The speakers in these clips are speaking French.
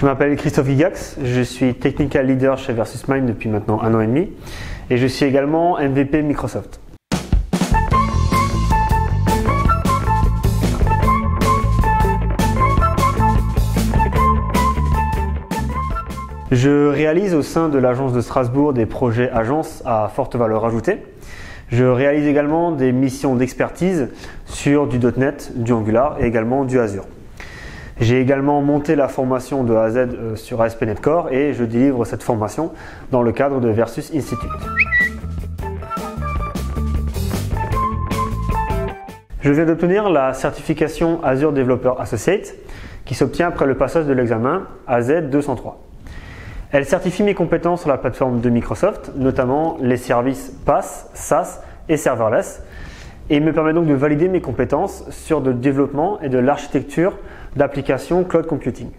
Je m'appelle Christophe Gigax, je suis Technical Leader chez Versus Mind depuis maintenant un an et demi et je suis également MVP Microsoft. Je réalise au sein de l'agence de Strasbourg des projets agences à forte valeur ajoutée. Je réalise également des missions d'expertise sur du .NET, du Angular et également du Azure. J'ai également monté la formation de A à Z euh, sur ASP.NET Core et je délivre cette formation dans le cadre de Versus Institute. Je viens d'obtenir la certification Azure Developer Associate qui s'obtient après le passage de l'examen AZ 203. Elle certifie mes compétences sur la plateforme de Microsoft, notamment les services PaaS, SaaS et serverless, et me permet donc de valider mes compétences sur le développement et de l'architecture d'applications cloud computing.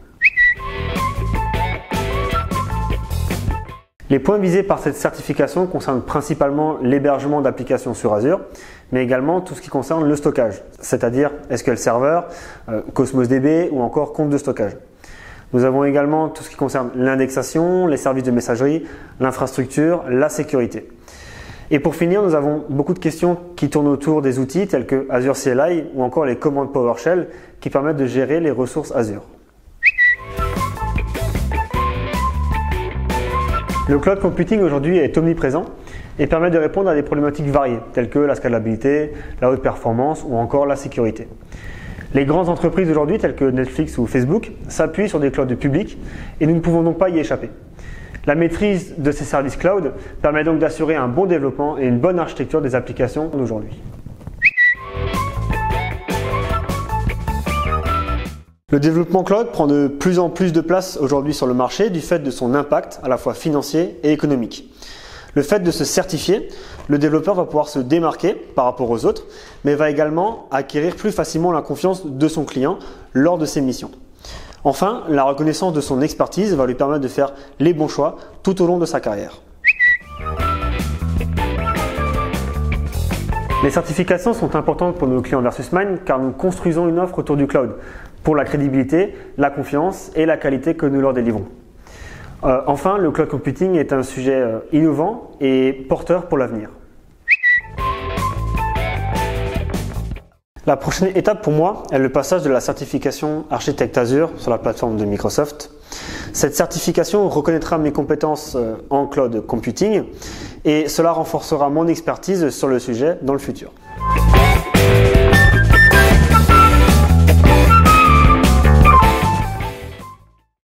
Les points visés par cette certification concernent principalement l'hébergement d'applications sur Azure, mais également tout ce qui concerne le stockage, c'est-à-dire SQL Server, euh, Cosmos DB ou encore compte de stockage. Nous avons également tout ce qui concerne l'indexation, les services de messagerie, l'infrastructure, la sécurité. Et pour finir, nous avons beaucoup de questions qui tournent autour des outils tels que Azure CLI ou encore les commandes PowerShell qui permettent de gérer les ressources Azure. Le cloud computing aujourd'hui est omniprésent et permet de répondre à des problématiques variées telles que la scalabilité, la haute performance ou encore la sécurité. Les grandes entreprises aujourd'hui telles que Netflix ou Facebook s'appuient sur des clouds publics et nous ne pouvons donc pas y échapper. La maîtrise de ces services cloud permet donc d'assurer un bon développement et une bonne architecture des applications d'aujourd'hui. Le développement cloud prend de plus en plus de place aujourd'hui sur le marché du fait de son impact à la fois financier et économique. Le fait de se certifier, le développeur va pouvoir se démarquer par rapport aux autres, mais va également acquérir plus facilement la confiance de son client lors de ses missions. Enfin, la reconnaissance de son expertise va lui permettre de faire les bons choix tout au long de sa carrière. Les certifications sont importantes pour nos clients Versus Mine car nous construisons une offre autour du cloud pour la crédibilité, la confiance et la qualité que nous leur délivrons. Euh, enfin, le cloud computing est un sujet euh, innovant et porteur pour l'avenir. La prochaine étape pour moi est le passage de la certification architecte Azure sur la plateforme de Microsoft. Cette certification reconnaîtra mes compétences euh, en cloud computing et cela renforcera mon expertise sur le sujet dans le futur.